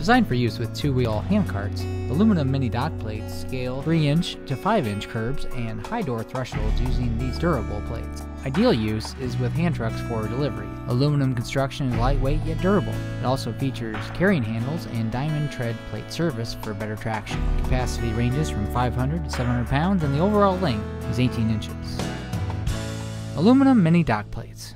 Designed for use with two-wheel handcarts, aluminum mini dock plates scale 3-inch to 5-inch curbs and high door thresholds using these durable plates. Ideal use is with hand trucks for delivery. Aluminum construction is lightweight yet durable. It also features carrying handles and diamond tread plate service for better traction. Capacity ranges from 500 to 700 pounds and the overall length is 18 inches. Aluminum mini dock plates.